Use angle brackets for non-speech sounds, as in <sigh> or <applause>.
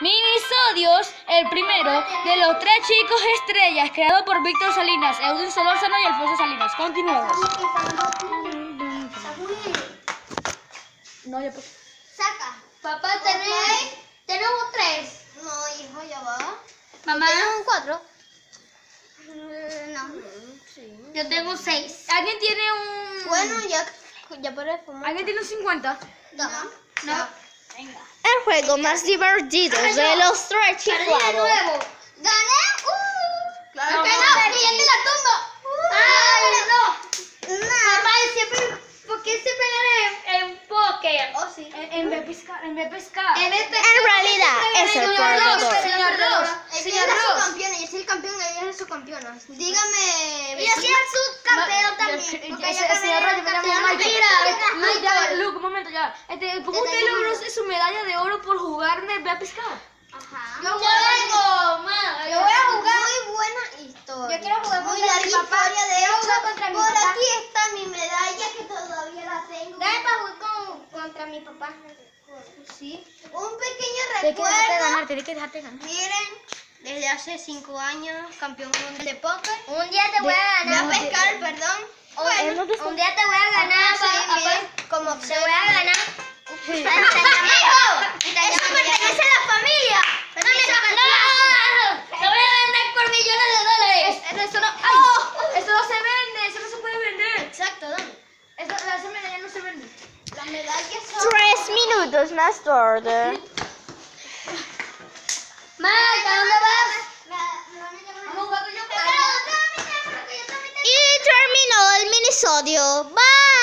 Minisodios, el primero de los tres chicos estrellas, creado por Víctor Salinas, Eudin Solórzano y Alfonso Salinas. Continuemos. No, ya pues. Saca. Papá, tenemos, tenemos tres. No, hijo, ya va. Mamá, ¿Tenemos un cuatro? No. Sí. yo tengo seis. ¿Alguien tiene un. Bueno, ya, ya por fumar. ¿Alguien tiene un 50? No. No. Venga. Juego más divertido de los tres chiflados. ¡Gané! ¡Uh! Claro que que no! no. ¡Que ya te la tumba! ¡Ah, no! Papá, siempre... ¿Por qué siempre gané en, en póker? Oh, sí. En, en vez de pescar, en vez de pescar. En este... En realidad, es el perdedor. Señor Ross, Señor señor Ross. su campeona, yo soy el campeón, ella es su campeona. Dígame... Campeón también. porque señor Ross, yo me llamo campeona. Michael. Mira, Luke, un momento ya. Este, ¿Cómo Te usted logró su medalla de oro por jugarme ve a pescar? Ajá. Yo juego, ma. Yo voy a jugar. Muy buena historia. Yo quiero jugar Muy larga historia de jugar contra mi Por papá. aquí está mi medalla que todavía la tengo. Dame para jugar con, contra mi papá. Sí. Un pequeño recuerdo. tienes que dejarte ganar. Miren, desde hace cinco años, campeón mundial de póker. Un día te voy a a pescar, perdón. Bueno, Un día te voy a ganar. sí, como Te voy a ganar. <laughs> Tres minutos más tarde. Marta, ¿dónde vas? Y terminó el minisodio. Bye.